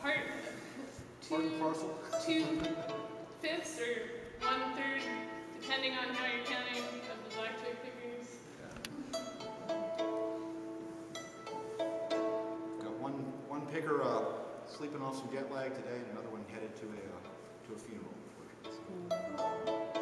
part, two, two fifths or one third, depending on how you're counting, of the Black Twig Pickers. Got one, one picker, uh, sleeping off some jet lag today, and another one headed to a, uh, to a funeral. unfortunately.